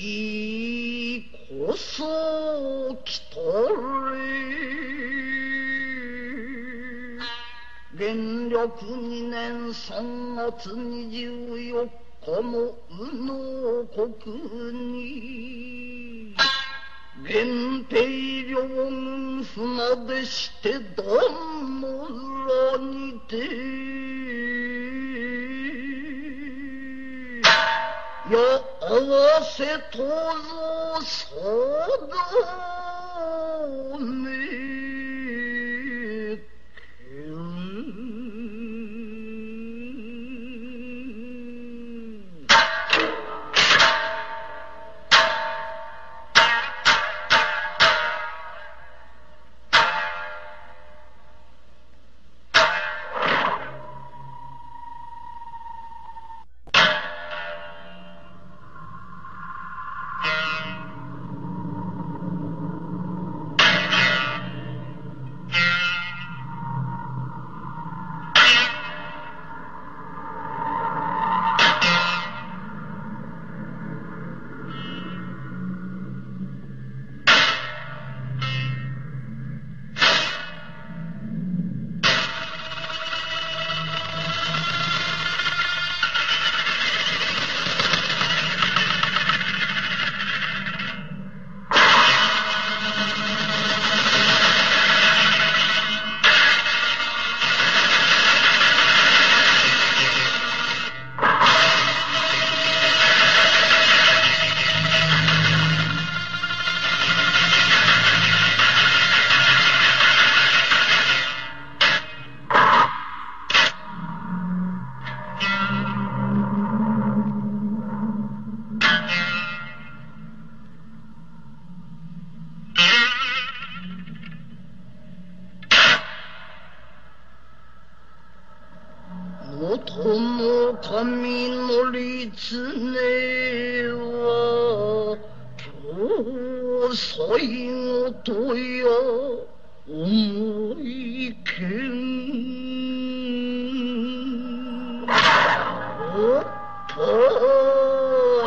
時こそ来とれ。元禄二年三月二十四日の宇野国に。源平両軍船でして壇の裏にて。や合わせとぞ定め元の神の立ねは今日最後とや思いけん。おっと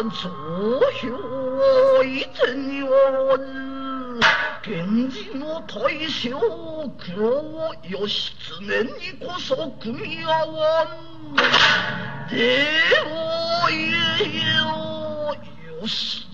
増票いつには源氏の大将黒義経にこそ組み合わん。でおいよ。よし。